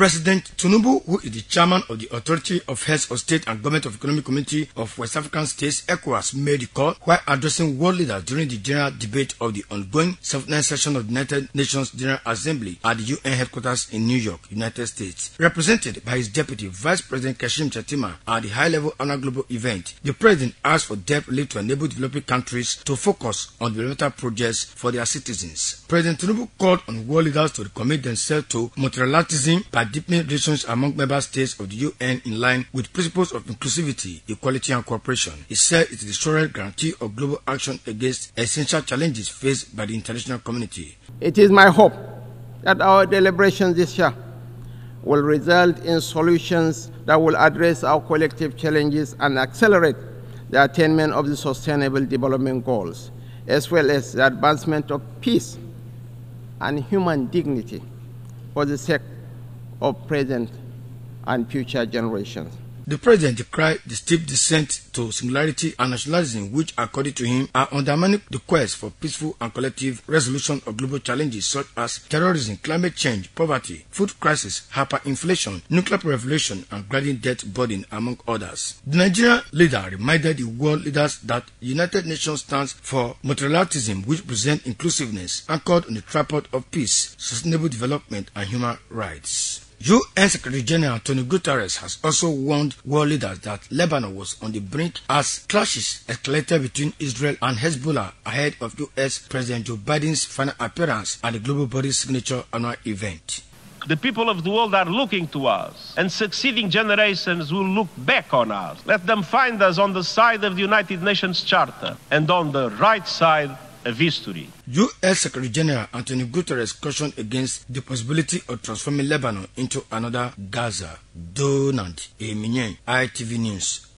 President Tinubu, who is the chairman of the Authority of Heads of State and Government of Economic Community of West African States, ECOWAS, made the call while addressing world leaders during the general debate of the ongoing 79th session of the United Nations General Assembly at the UN headquarters in New York, United States. Represented by his deputy, Vice President Kashim Shettima, at the high-level honor global event, the president asked for debt relief to enable developing countries to focus on developmental projects for their citizens. President Tinubu called on world leaders to commit themselves to multilateralism by deepening relations among member states of the UN in line with principles of inclusivity, equality and cooperation. He said it is the surest guarantee of global action against essential challenges faced by the international community. It is my hope that our deliberations this year will result in solutions that will address our collective challenges and accelerate the attainment of the Sustainable Development Goals, as well as the advancement of peace and human dignity for the sake of present and future generations. The president decried the steep descent to singularity and nationalism, which, according to him, are undermining the quest for peaceful and collective resolution of global challenges such as terrorism, climate change, poverty, food crisis, hyperinflation, nuclear proliferation, and grinding debt burden, among others. The Nigerian leader reminded the world leaders that the United Nations stands for multilateralism, which presents inclusiveness anchored on the tripod of peace, sustainable development, and human rights. UN Secretary General Antonio Guterres has also warned world leaders that Lebanon was on the brink as clashes escalated between Israel and Hezbollah ahead of US President Joe Biden's final appearance at the global body's signature annual event. The people of the world are looking to us, and succeeding generations will look back on us. Let them find us on the side of the United Nations Charter and on the right side history. U.S. Secretary General Antonio Guterres cautioned against the possibility of transforming Lebanon into another Gaza. Donald Ehimiyein, ITV News.